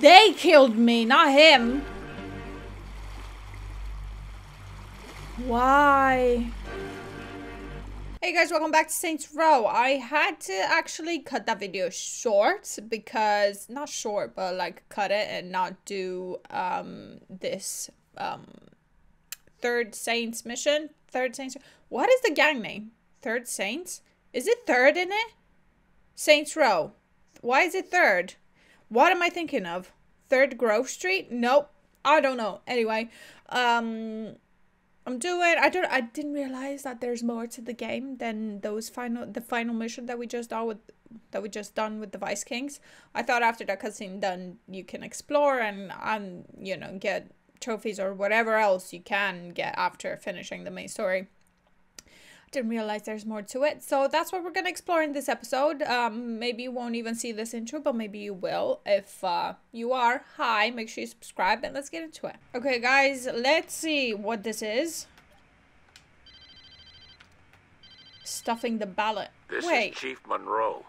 They killed me, not him. Why? Hey guys, welcome back to Saints Row. I had to actually cut that video short because, not short, but like cut it and not do um this um third Saints mission. Third Saints. What is the gang name? Third Saints? Is it third in it? Saints Row. Why is it third? What am I thinking of? Third Grove Street? Nope. I don't know. Anyway, um I'm doing I don't I didn't realize that there's more to the game than those final the final mission that we just done with that we just done with the Vice Kings. I thought after that cutscene done you can explore and and you know get trophies or whatever else you can get after finishing the main story didn't realize there's more to it. So that's what we're going to explore in this episode. Um, maybe you won't even see this intro, but maybe you will. If uh, you are, hi, make sure you subscribe and let's get into it. Okay, guys, let's see what this is. Stuffing the ballot. This Wait. is Chief Monroe.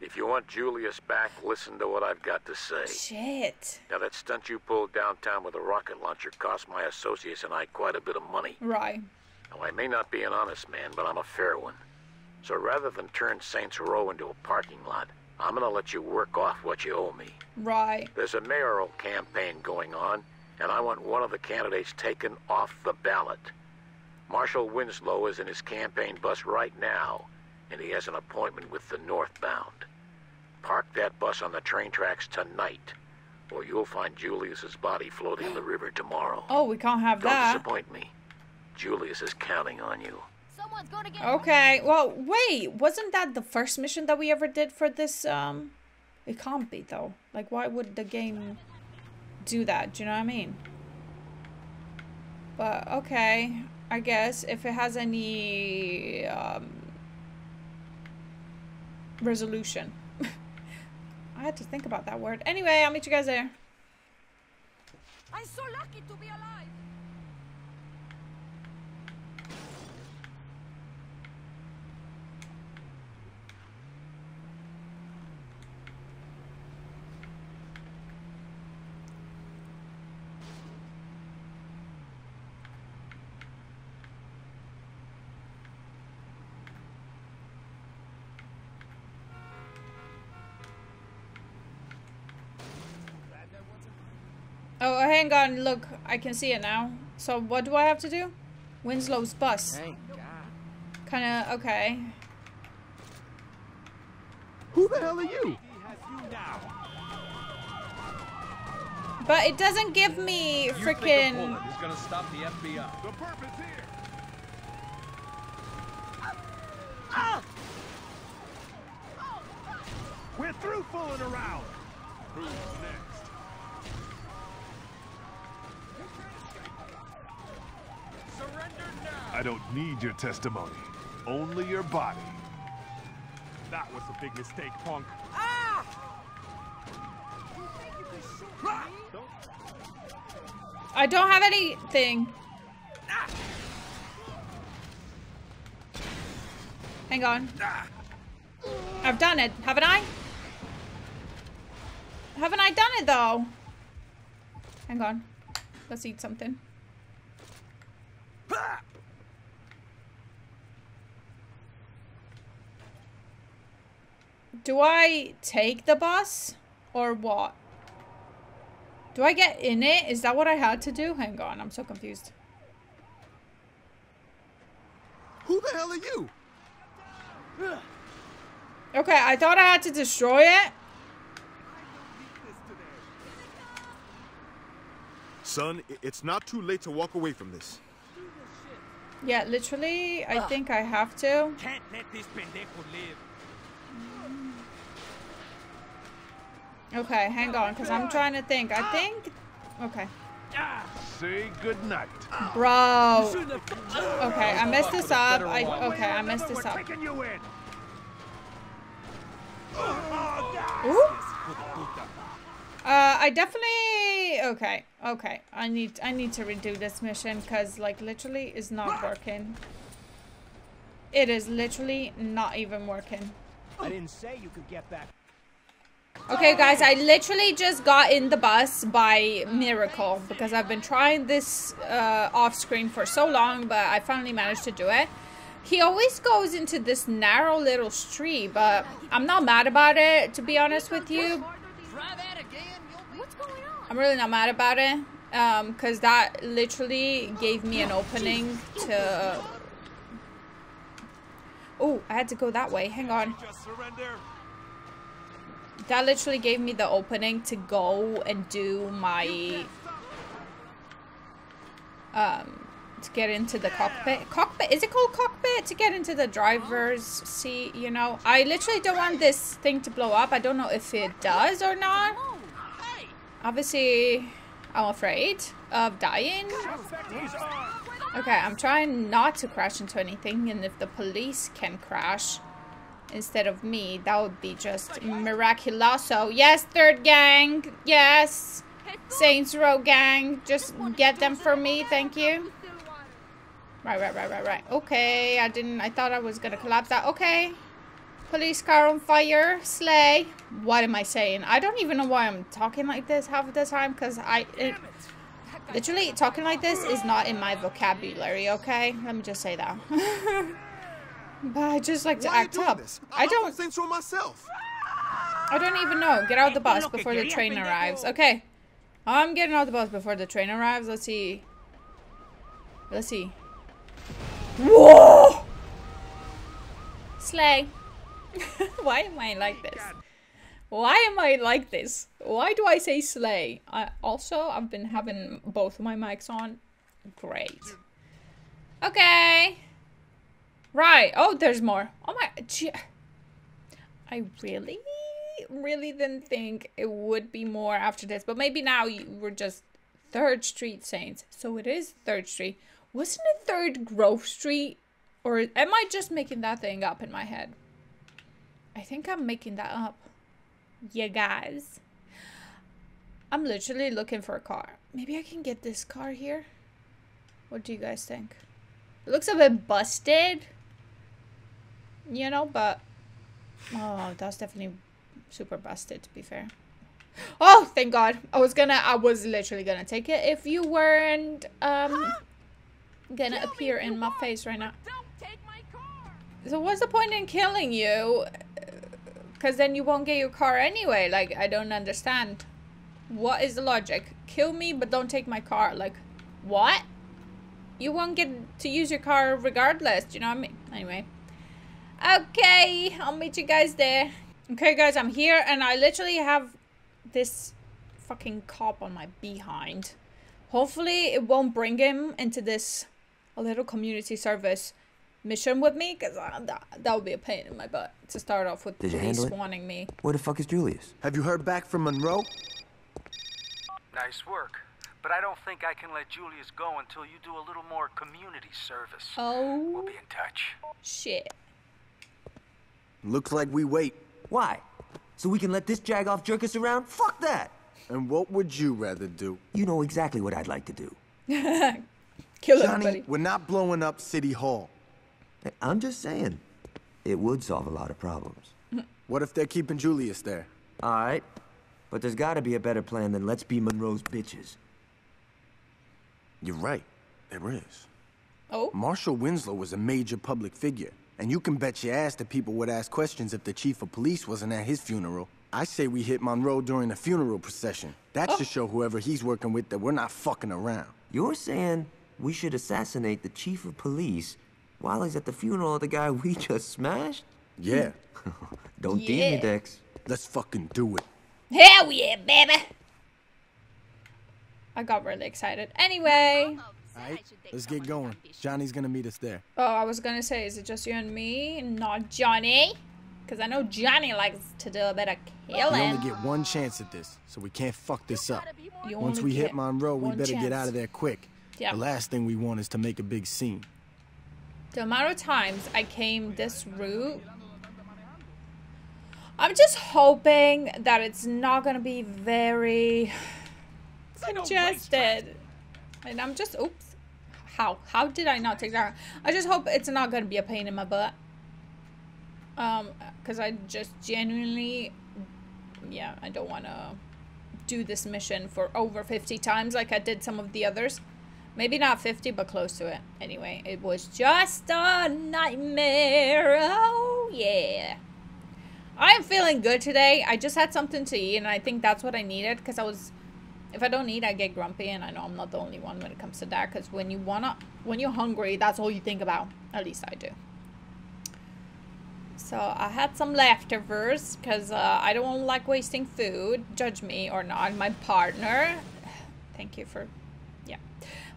If you want Julius back, listen to what I've got to say. Shit. Now, that stunt you pulled downtown with a rocket launcher cost my associates and I quite a bit of money. Right. Now, I may not be an honest man, but I'm a fair one. So rather than turn Saints Row into a parking lot, I'm gonna let you work off what you owe me. Right. There's a mayoral campaign going on, and I want one of the candidates taken off the ballot. Marshal Winslow is in his campaign bus right now, and he has an appointment with the northbound. Park that bus on the train tracks tonight, or you'll find Julius's body floating in the river tomorrow. Oh, we can't have Don't that. disappoint me. Julius is counting on you. Someone's gonna get Okay. Well, wait. Wasn't that the first mission that we ever did for this? Um, it can't be though. Like, why would the game do that? Do you know what I mean? But okay, I guess if it has any um, resolution. I had to think about that word. Anyway, I'll meet you guys there. I'm so lucky to be alive. Oh, hang on. Look, I can see it now. So what do I have to do? Winslow's bus. Thank God. Kind of okay. Who the hell are you? But it doesn't give me freaking. is gonna stop the FBI. The perp is here. Ah! We're through fooling around. Who's next? Surrender now. I don't need your testimony. Only your body. That was a big mistake, punk. I don't have anything. Hang on. I've done it, haven't I? Haven't I done it though? Hang on. Let's eat something. Do I take the bus? Or what? Do I get in it? Is that what I had to do? Hang on, I'm so confused. Who the hell are you? Okay, I thought I had to destroy it. Son, it's not too late to walk away from this. Yeah, literally, I think I have to. Can't let this pendejo live. Okay, hang on, because I'm trying to think. I think... Okay. Say goodnight. Bro. Okay, I messed this up. I Okay, I messed this up. Taking you in. Ooh. Uh, I definitely... Okay, okay. I need I need to redo this mission, because, like, literally is not working. It is literally not even working. I didn't say you could get back. Okay, guys, I literally just got in the bus by miracle because I've been trying this uh, off screen for so long, but I finally managed to do it. He always goes into this narrow little street, but I'm not mad about it, to be honest with you. Try that again. You'll... What's going on? I'm really not mad about it, um, because that literally gave me an opening to... Oh, I had to go that way. Hang on. That literally gave me the opening to go and do my um to get into the cockpit. Cockpit is it called cockpit? To get into the driver's seat, you know. I literally don't want this thing to blow up. I don't know if it does or not. Obviously, I'm afraid of dying. Okay, I'm trying not to crash into anything, and if the police can crash instead of me, that would be just miraculoso. Yes, third gang. Yes. Saints Row gang. Just get them for me, thank you. Right, right, right, right, right. Okay, I didn't, I thought I was gonna collapse that. Okay. Police car on fire. Slay. What am I saying? I don't even know why I'm talking like this half of the time, because I, it, literally, talking like this is not in my vocabulary, okay? Let me just say that. but I just like to Why are act doing up. this? I I'm don't, Saints Row myself. I don't even know. Get out of the bus before the train arrives. Okay. I'm getting out of the bus before the train arrives. Let's see. Let's see. Whoa! Slay. Why am I like this? Why am I like this? Why do I say slay? I, also, I've been having both of my mics on. Great. Okay. Right. Oh, there's more. Oh my. I really, really didn't think it would be more after this, but maybe now you were just Third Street Saints. So it is Third Street. Wasn't it Third Grove Street? Or am I just making that thing up in my head? I think I'm making that up. Yeah, guys. I'm literally looking for a car. Maybe I can get this car here. What do you guys think? It looks a bit busted. You know, but Oh, that's definitely super busted to be fair. Oh, thank God. I was gonna I was literally gonna take it if you weren't um gonna appear in my face right now. Don't take my car. So what's the point in killing you? Cause then you won't get your car anyway. Like I don't understand. What is the logic? Kill me but don't take my car. Like what? You won't get to use your car regardless, do you know what I mean? Anyway. Okay, I'll meet you guys there. Okay, guys, I'm here and I literally have this fucking cop on my behind. Hopefully, it won't bring him into this a little community service mission with me because uh, that, that would be a pain in my butt to start off with Did you police handle it? wanting me. Where the fuck is Julius? Have you heard back from Monroe? Nice work. But I don't think I can let Julius go until you do a little more community service. Oh. We'll Oh, be in touch. Oh, shit. Looks like we wait. Why? So we can let this jagoff jerk us around? Fuck that! And what would you rather do? You know exactly what I'd like to do. Kill Johnny, everybody. we're not blowing up City Hall. Hey, I'm just saying. It would solve a lot of problems. What if they're keeping Julius there? Alright. But there's gotta be a better plan than let's be Monroe's bitches. You're right. There is. Oh, Marshall Winslow was a major public figure, and you can bet your ass that people would ask questions if the chief of police wasn't at his funeral. I say we hit Monroe during the funeral procession. That oh. should show whoever he's working with that we're not fucking around. You're saying we should assassinate the chief of police while he's at the funeral of the guy we just smashed? Yeah, Don't tease Yeah. me, Dex. let's fucking do it. hell yeah, baby. I got really excited. Anyway, oh, Alright, let's get going. Johnny's gonna meet us there. oh, I was gonna say, is it just you and me, not Johnny? Because I know Johnny likes to do a bit of We only get one chance at this, so we can't fuck this up. You Once we hit Monroe, we one better get out of there quick. Yeah. The last thing we want is to make a big scene. The amount of times I came this route, I'm just hoping that it's not gonna be very congested. And I'm just, oops, how? How did I not take that? I just hope it's not gonna be a pain in my butt. Um, because I just genuinely yeah, I don't want to do this mission for over 50 times like I did some of the others. Maybe not 50, but close to it. Anyway, it was just a nightmare. Oh, yeah. I am feeling good today. I just had something to eat, and I think that's what I needed because I was. If I don't eat, I get grumpy, and I know I'm not the only one when it comes to that. Because when you wanna, when you're hungry, that's all you think about. At least I do. So I had some leftovers because uh, I don't like wasting food. Judge me or not. My partner, thank you for, yeah,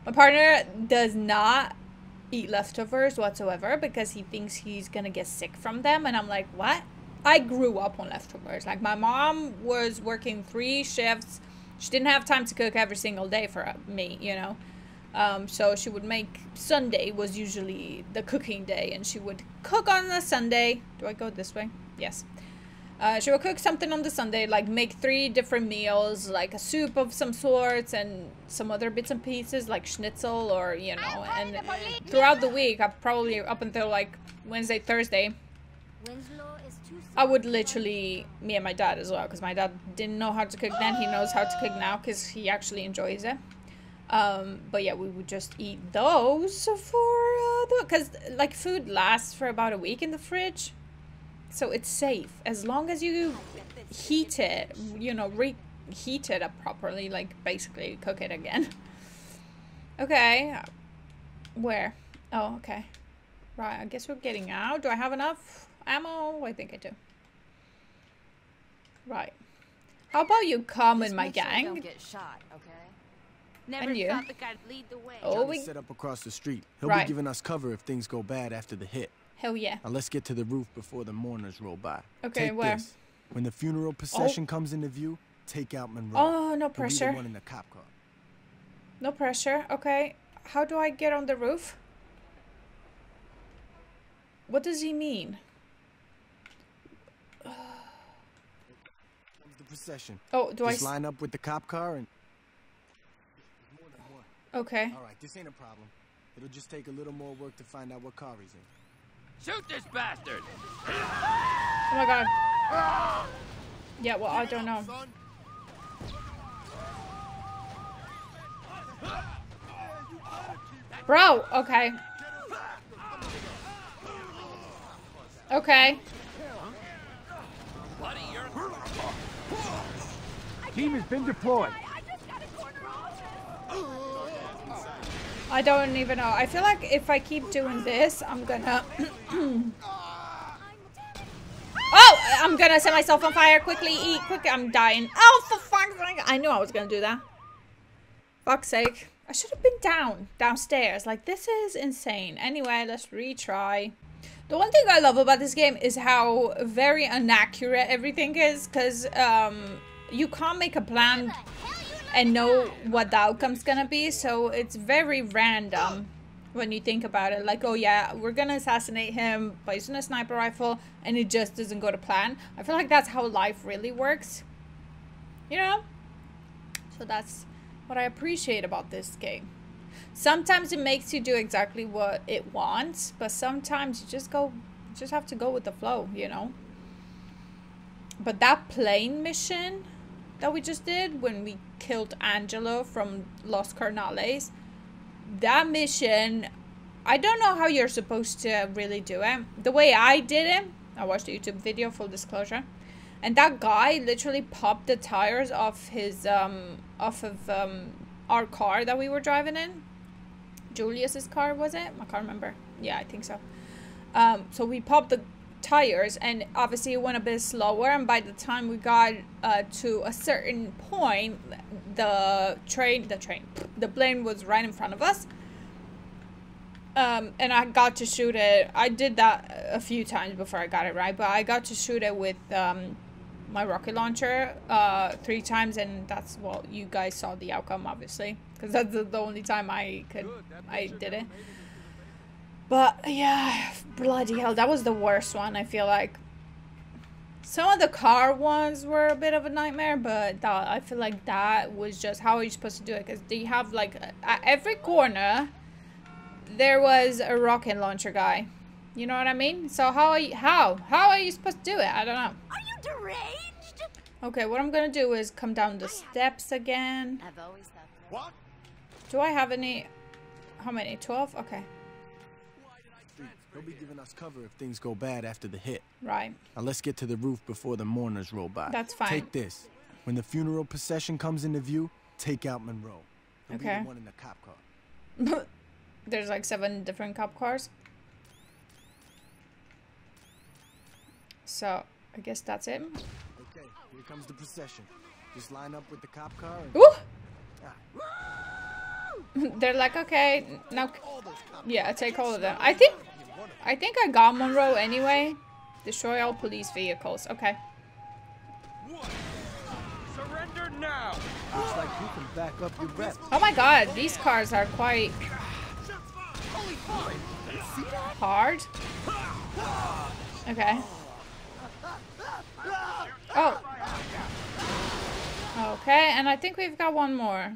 my partner does not eat leftovers whatsoever because he thinks he's gonna get sick from them, and I'm like, what? I grew up on leftovers. Like my mom was working three shifts. She didn't have time to cook every single day for me, you know. Um, so she would make Sunday was usually the cooking day, and she would cook on the Sunday. Do I go this way? Yes. Uh, she would cook something on the Sunday, like make three different meals, like a soup of some sorts, and some other bits and pieces, like schnitzel or you know. And throughout the week, probably up until like Wednesday, Thursday, I would literally, me and my dad as well, because my dad didn't know how to cook then. He knows how to cook now because he actually enjoys it. Um, but yeah, we would just eat those for, uh, because like food lasts for about a week in the fridge. So it's safe. As long as you heat it, you know, reheat it up properly, like basically cook it again. okay. Where? Oh, okay. Right, I guess we're getting out. Do I have enough ammo? I think I do. Right. How about you come Just in my make sure I gang? don't get shot, okay? Never And you. thought the guy'd lead the way. Oh, we... set up across the street. He'll Right. be giving us cover if things go bad after the hit. Hell yeah. Now let's get to the roof before the mourners roll by. Okay, take where? This. When the funeral procession oh. comes into view, take out Monroe. Oh, no pressure. the one in the cop car. No pressure. Okay. How do I get on the roof? What does he mean? Comes the procession. Oh, do I... Just s- line up with the cop car and. Okay. All right, this ain't a problem. It'll just take a little more work to find out what car he's in. Shoot this bastard! Oh my god. Yeah, well, I don't know. Bro, okay. Okay. Team has been deployed. I don't even know. I feel like if I keep doing this, I'm gonna... oh! I'm gonna set myself on fire. Quickly, eat. Quick. I'm dying. Oh, for fuck's sake. I knew I was gonna do that. Fuck's sake. I should have been down, downstairs. Like, this is insane. Anyway, let's retry. The one thing I love about this game is how very inaccurate everything is. Because um, you can't make a plan and know what the outcome's gonna be. So it's very random when you think about it. Like, oh yeah, we're gonna assassinate him by using a sniper rifle, and it just doesn't go to plan. I feel like that's how life really works. You know? So that's what I appreciate about this game. Sometimes it makes you do exactly what it wants, but sometimes you just go, just have to go with the flow, you know? But that plane mission that we just did when we killed Angelo from Los Carnales, that mission, I don't know how you're supposed to really do it. The way I did it, I watched a YouTube video, full disclosure, and that guy literally popped the tires off his, um, off of, um, our car that we were driving in. Julius's car, was it? I can't remember. Yeah, I think so. Um, so we popped the tires and obviously it went a bit slower and by the time we got uh, to a certain point the train the train the plane was right in front of us. Um, and I got to shoot it. I did that a few times before I got it right but I got to shoot it with um, my rocket launcher uh, three times and that's well you guys saw the outcome obviously because that's the, the only time I could I did it but yeah, bloody hell, that was the worst one. I feel like some of the car ones were a bit of a nightmare, but that, I feel like that was just how are you supposed to do it? Because they have like at every corner there was a rocket launcher guy. You know what I mean? So how are you, how how are you supposed to do it? I don't know. Are you deranged? Okay, what I'm gonna do is come down the steps again. I've always thought. What? Do I have any? How many? 12? Okay. He'll be giving us cover if things go bad after the hit. Right. Now let's get to the roof before the mourners roll by. That's fine. Take this. When the funeral procession comes into view, take out Monroe. He'll Okay. the one in the cop car. There's like seven different cop cars. So, I guess that's it. Okay, here comes the procession. Just line up with the cop car and Ooh! Ah. They're like, okay, now, yeah, take all of them. I think, I think I got Monroe anyway. Destroy all police vehicles. Okay. Surrender now. looks like you can back up your rep. Oh my god, these cars are quite hard. Okay. Oh. Okay, and I think we've got one more.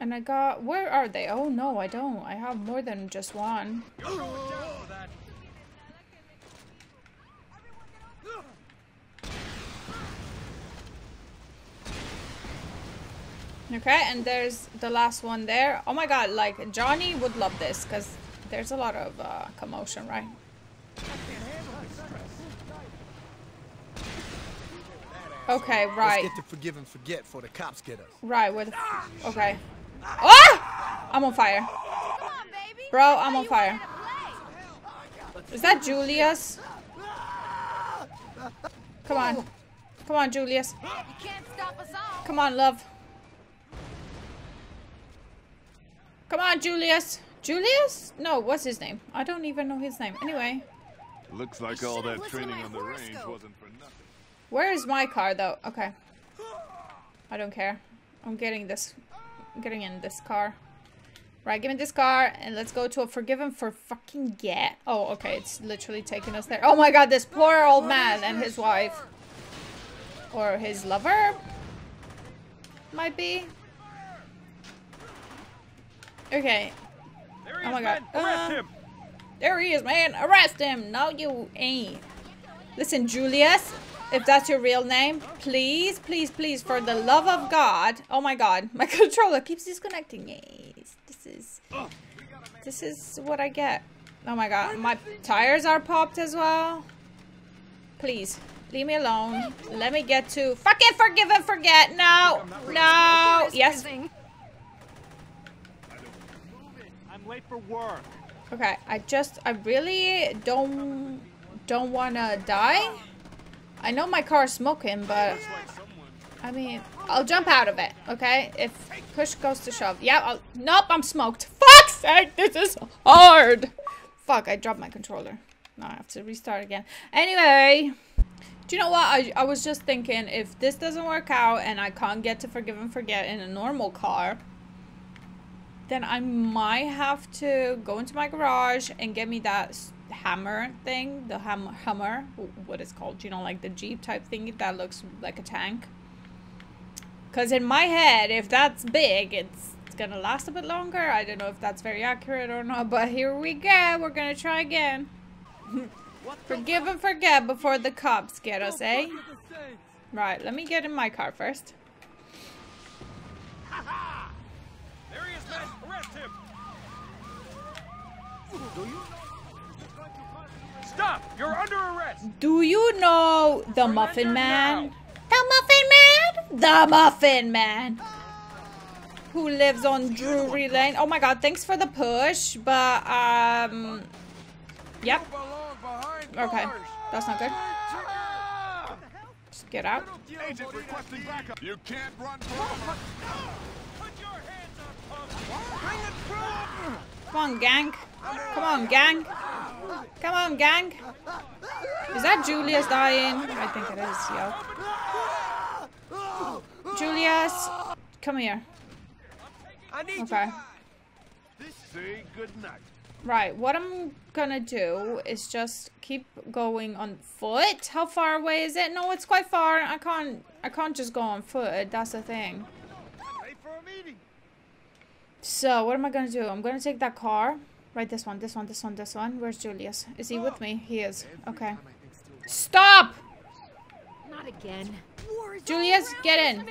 And I got, where are they? Oh no, I don't. I have more than just one. Okay, and there's the last one there. Oh my god, like, Johnny would love this, because there's a lot of uh, commotion, right? Okay, right. Let's get to forgive and forget before the cops get us. Right, f- Okay. Ah! I'm on fire. Bro, I'm on fire. Is that Julius? Come on. Come on, Julius. You can't stop us all. Come on, love. Come on, Julius. Julius? No, what's his name? I don't even know his name. Anyway, Looks like all that training on the range wasn't for nothing. where is my car though? Okay. I don't care. I'm getting this. Getting in this car. Right, give me this car and let's go to a forgiven for fucking get. Oh, okay, it's literally taking us there. Oh my god, this poor old man and his wife. Or his lover? Might be. Okay. Oh my God. Uh, him. There he is, man. Arrest him. No, you ain't. Listen, Julius, if that's your real name, please, please, please, for the love of God. Oh my God, my controller keeps disconnecting. Yes, this is, this is what I get. Oh my God, my tires are popped as well. Please, leave me alone. Let me get to fucking forgive and forget. No, no, yes. I'm late for work. Okay, I just, I really don't, don't want to die. I know my car is smoking, but I mean, I'll jump out of it, okay? If push goes to shove. Yeah, I'll, nope, I'm smoked. Fuck's sake, this is hard. Fuck, I dropped my controller. Now I have to restart again. Anyway, do you know what? I, I was just thinking, if this doesn't work out and I can't get to forgive and forget in a normal car, then I might have to go into my garage and get me that hammer thing, the ham- Hummer, wh- what it's called, you know, like the Jeep type thing that looks like a tank. Because in my head, if that's big, it's, it's gonna last a bit longer. I don't know if that's very accurate or not, but here we go. We're gonna try again. Forgive and forget before the cops get us, eh? Right, let me get in my car first. There he is, men. Arrest him. Stop! You're under arrest. Do you know the Muffin Man? now. The Muffin Man? The Muffin Man. Who lives on Drury Lane. Oh my god, thanks for the push, but um Yep. Okay. That's not good. Just get out. Agent requesting backup. You can't run from Put your hands up, punk. Come on, gang. Come on, gang. Come on, gang. Is that Julius dying? I think it is, yo. Julius, come here. Okay. Right, what I'm gonna do is just keep going on foot. How far away is it? No, it's quite far. I can't I can't just go on foot. That's the thing. Late for a meeting. So, what am I gonna do? I'm gonna take that car. Right, this one, this one, this one, this one. Where's Julius? Is he with me? He is. Okay. Stop! Not again. Julius, get in.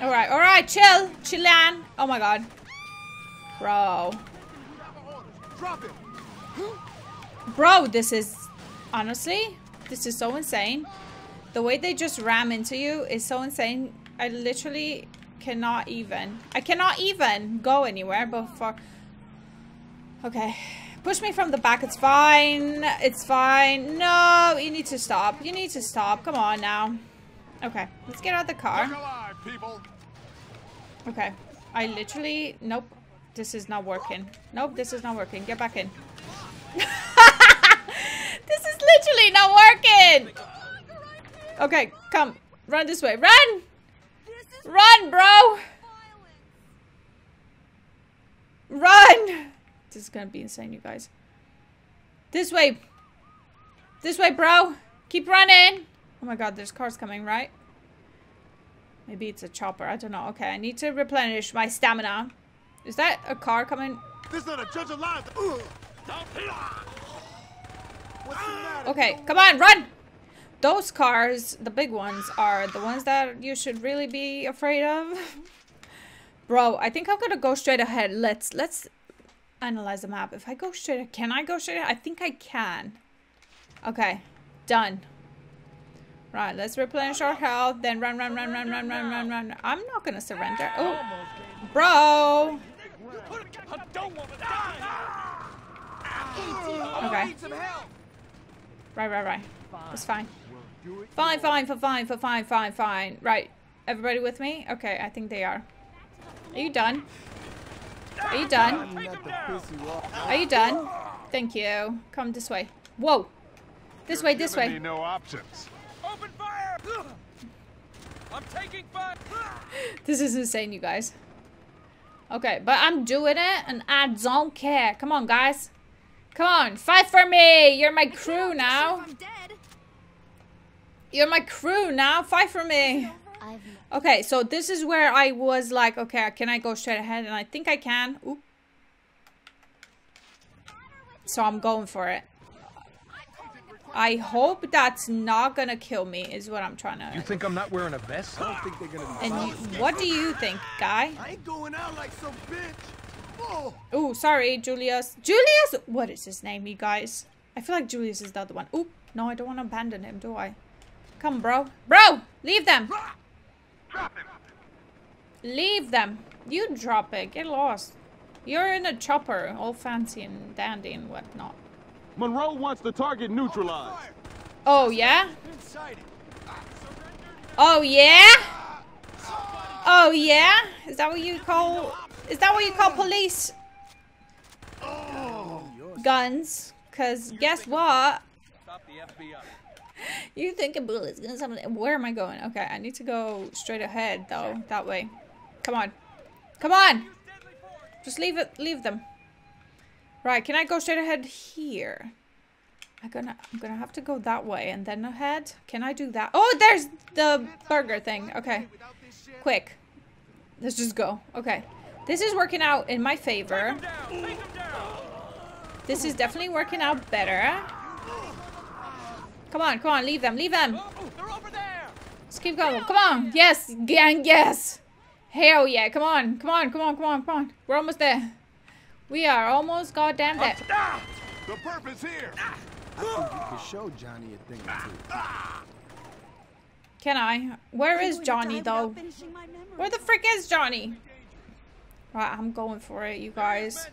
All right, all right, chill, chillan. Oh my god, bro, bro, this is honestly, this is so insane. The way they just ram into you is so insane. I literally cannot even. I cannot even go anywhere before. Okay, push me from the back. It's fine. It's fine. No, you need to stop. You need to stop. Come on now. Okay, let's get out of the car. Alive! Okay. I literally... Nope. This is not working. Nope, this is not working. Get back in. this is literally not working! Okay, come. Run this way. Run! Run, bro! Run! This is gonna be insane, you guys. This way. This way, bro. Keep running. Oh my god, there's cars coming, right? Maybe it's a chopper. I don't know. Okay, I need to replenish my stamina. Is that a car coming? This is not a judge alive! Ugh. What's the matter? Okay, come on, run! Those cars, the big ones, are the ones that you should really be afraid of. Bro, I think I'm gonna go straight ahead. Let's let's analyze the map. If I go straight, can I go straight? I think I can. Okay, done. Right, let's replenish our health. Then run, run, run, run, run, run, run, run. I'm not gonna surrender. Oh, bro. I don't want to die! Okay. Right, right, right. It's fine. Fine, fine, for fine, for fine, fine, fine. Right. Everybody with me? Okay, I think they are. Are you done? Are you done? Take him down! Are you done? Thank you. Come this way. Whoa. This way, this way. me no options. Open fire! I'm taking fire! This is insane, you guys. Okay, but I'm doing it and I don't care. Come on, guys. Come on, fight for me. You're my crew now. You're my crew now. Fight for me. Okay, so this is where I was like, okay, can I go straight ahead? And I think I can. Oop. So I'm going for it. I hope that's not gonna kill me, is what I'm trying to. You think I'm not wearing a vest? I don't think they're gonna be And you, what do you think, guy? I ain't going out like some bitch! Oh! Oh, sorry, Julius. Julius? What is his name, you guys? I feel like Julius is the other one. Oop. No, I don't want to abandon him, do I? Come, bro. Bro! Leave them! Leave them. You drop it. Get lost. You're in a chopper, all fancy and dandy and whatnot. Monroe wants the target neutralized. Oh, yeah? Oh, yeah? Oh, yeah? Is that what you call... Is that what you call police? Guns. Because guess what? You think a bullet's gonna something? Where am I going? Okay, I need to go straight ahead though. That way. Come on. Come on! Just leave it. Leave them. Right, can I go straight ahead here? I'm gonna, I'm gonna have to go that way and then ahead. Can I do that? Oh, there's the burger thing. Okay. Quick. Let's just go. Okay. This is working out in my favor. Down! Take him down! This is definitely working out better. Come on, come on, leave them, leave them. Oh, they're over there! Let's keep going. Come on. Yes, gang, yes. Hell yeah. Come on, come on, come on, come on, come on. We're almost there. We are almost goddamn there. Ah! The perp is here! I think you could show Johnny a thing or two. Can I? Where is Johnny though? Where the frick is Johnny? Right, I'm going for it, you guys.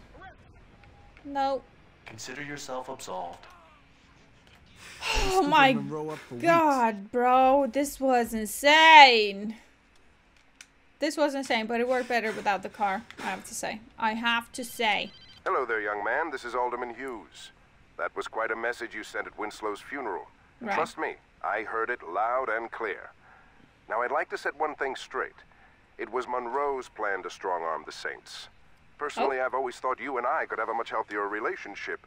No. Consider yourself absolved. Oh my Monroe weeks. god, bro. This was insane. This was insane, but it worked better without the car, I have to say. I have to say. Hello there, young man. This is Alderman Hughes. That was quite a message you sent at Winslow's funeral. Right. Trust me, I heard it loud and clear. Now, I'd like to set one thing straight. It was Monroe's plan to strong arm the Saints. Personally, I've always thought you and I could have a much healthier relationship.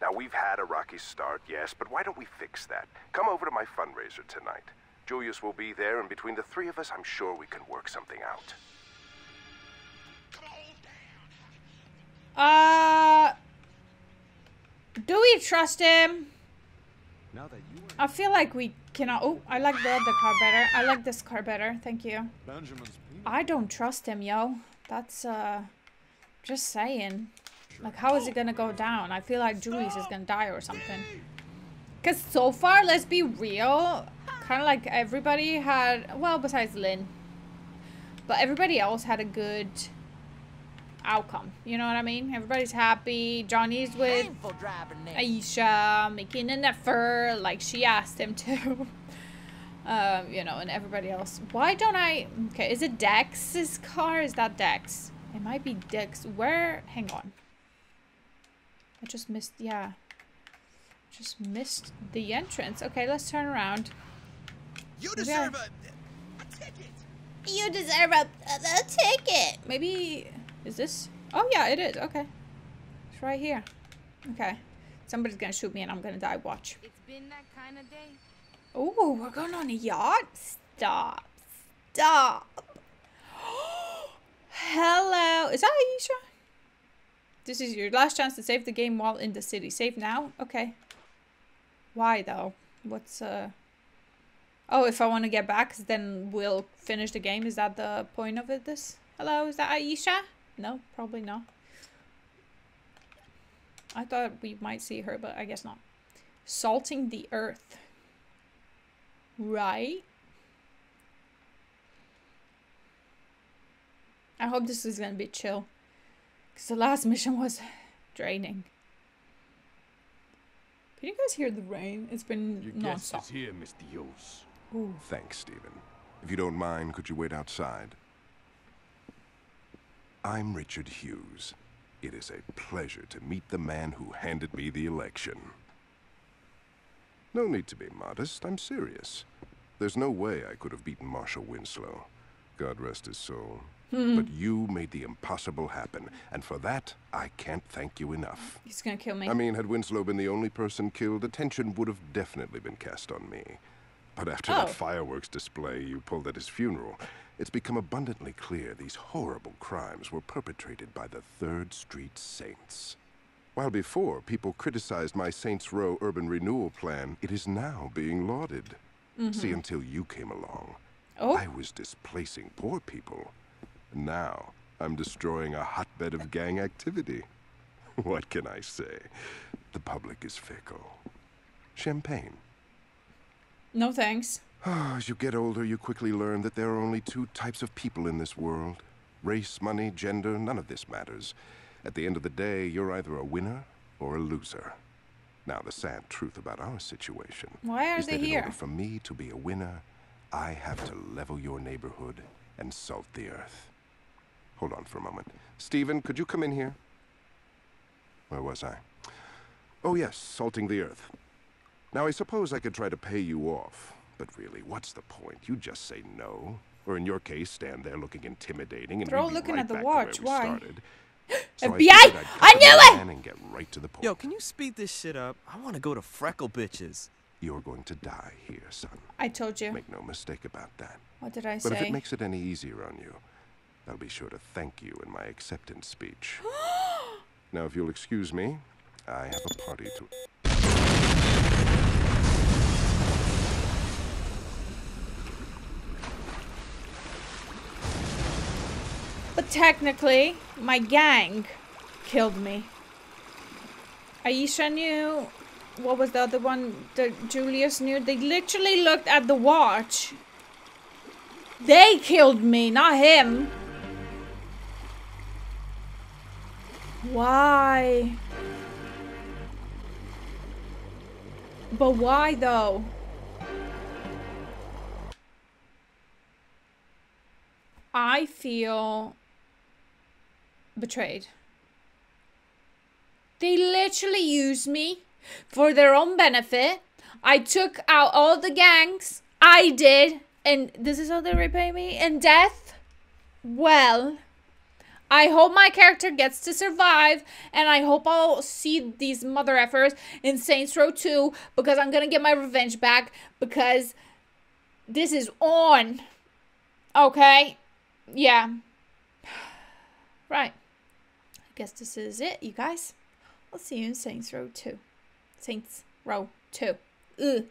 Now, we've had a rocky start, yes, but why don't we fix that? Come over to my fundraiser tonight. Julius will be there, and between the three of us, I'm sure we can work something out. Uh, do we trust him? Now that you are I feel like we cannot. Oh, I like the other car better. I like this car better. Thank you. Benjamin's I don't trust him, yo. That's, uh, just saying. Like, how is it gonna go down? I feel like Julius is gonna die or something. Because so far, let's be real, kind of like everybody had, well, besides Lin. But everybody else had a good outcome. You know what I mean? Everybody's happy. Johnny's with Aisha, making an effort, like she asked him to. um, you know, and everybody else. Why don't I... Okay, is it Dex's car? Is that Dex? It might be Dex. Where? Hang on. I just missed... Yeah. Just missed the entrance. Okay, let's turn around. You Maybe deserve I- a, a ticket. You deserve a, a, a ticket. Maybe... Is this... Oh, yeah, it is. Okay. It's right here. Okay. Somebody's gonna shoot me and I'm gonna die. Watch. It's been that kind of day. Oh, we're going on a yacht? Stop. Stop. Hello. Is that Aisha? This is your last chance to save the game while in the city. Save now? Okay. Why though? What's uh Oh, if I want to get back, then we'll finish the game. Is that the point of it this? Hello, is that Aisha? No, probably not. I thought we might see her, but I guess not. Salting the earth. Right. I hope this is gonna be chill. Because the last mission was draining. Can you guys hear the rain? It's been Your non-stop. guest is here, Mr. Hughes. Ooh. Thanks, Stephen. If you don't mind, could you wait outside? I'm Richard Hughes. It is a pleasure to meet the man who handed me the election. No need to be modest. I'm serious. There's no way I could have beaten Marshal Winslow. God rest his soul. Hmm. But you made the impossible happen, and for that, I can't thank you enough. He's gonna kill me. I mean, had Winslow been the only person killed, attention would have definitely been cast on me. But after Oh. that fireworks display you pulled at his funeral, it's become abundantly clear these horrible crimes were perpetrated by the Third Street Saints. While before people criticized my Saints Row urban renewal plan, it is now being lauded. Mm-hmm. See, until you came along, oh, I was displacing poor people. Now, I'm destroying a hotbed of gang activity. What can I say? The public is fickle. Champagne. no thanks. As you get older, you quickly learn that there are only two types of people in this world race, money, gender, none of this matters. At the end of the day, you're either a winner or a loser. Now, the sad truth about our situation Why are is they that in here? order for me to be a winner, I have to level your neighborhood and salt the earth. Hold on for a moment. Stephen, could you come in here? Where was I? Oh, yes, salting the earth. Now, I suppose I could try to pay you off, but really, what's the point? You just say no. Or in your case, stand there looking intimidating and They're all looking right at the watch. Why? started. So FBI? I'd I knew it! And get right to the point. Yo, can you speed this shit up? I want to go to Freckle Bitches. You're going to die here, son. I told you. Make no mistake about that. What did I But if it makes it any easier on you, I'll be sure to thank you in my acceptance speech. now, if you'll excuse me, I have a party to. But technically, my gang killed me. Aisha knew. What was the other one that Julius knew? They literally looked at the watch. They killed me, not him. Why? But why though? I feel betrayed. They literally used me for their own benefit. I took out all the gangs. I did. And this is how they repay me in death? Well, I hope my character gets to survive, and I hope I'll see these mother effers in Saints Row 2 because I'm gonna get my revenge back because this is on. Okay? Yeah. Right. Guess this is it, you guys. I'll see you in Saints Row 2. Saints Row 2. Ugh.